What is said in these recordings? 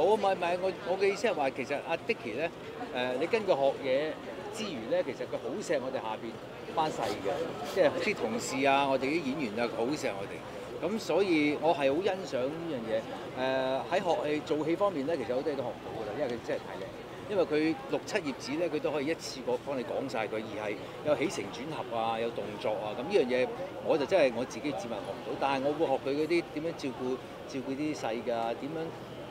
好唔係唔係，我我嘅意思係話，其實阿 Dicky 咧，誒、你跟佢學嘢之餘咧，其實佢好錫我哋下邊班細嘅，即係啲同事啊，我哋啲演員啊，好錫我哋。咁所以我係好欣賞呢樣嘢。誒、喺學戲做戲方面咧，其實好多嘢都學唔到㗎啦，因為佢真係太叻。因為佢六七頁紙咧，佢都可以一次過幫你講晒佢，而係有起承轉合啊，有動作啊，咁呢樣嘢我就真係我自己自問學唔到，但係我會學佢嗰啲點樣照顧照顧啲細㗎，點樣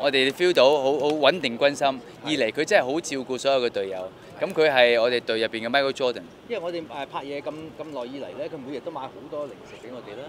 我哋 feel 到好好穩定軍心；二嚟佢真係好照顧所有嘅隊友。咁佢係我哋隊入邊嘅 Michael Jordan。因為我哋誒拍嘢咁咁耐以嚟咧，佢每日都買好多零食俾我哋啦，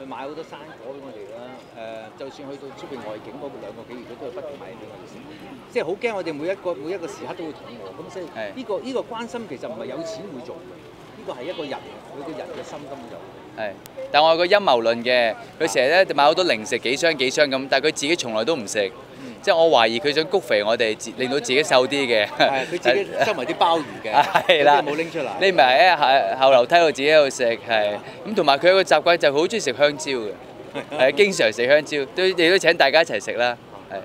佢買好多生果俾我哋啦。誒、就算去到出邊外景嗰兩個幾月，佢都係不斷買俾我哋食。即係好驚我哋每一個每一個時刻都會肚餓，咁所以係呢、個呢、個關心其實唔係有錢會做嘅，呢、個係一個人佢個人嘅心根本就係。係，但我有個陰謀論嘅，佢成日咧買好多零食幾箱幾箱咁，但係佢自己從來都唔食。即係我懷疑佢想谷肥我哋，自令到自己瘦啲嘅。係佢自己 收埋啲鮑魚嘅，係啦冇拎出嚟。匿埋喺後後樓梯度自己喺度食，係咁同埋佢有個習慣就好中意食香蕉嘅，係 經常食香蕉，都亦都請大家一齊食啦，係。